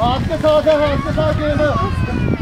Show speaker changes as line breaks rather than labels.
हाथ के साथ है हाथ के साथ ना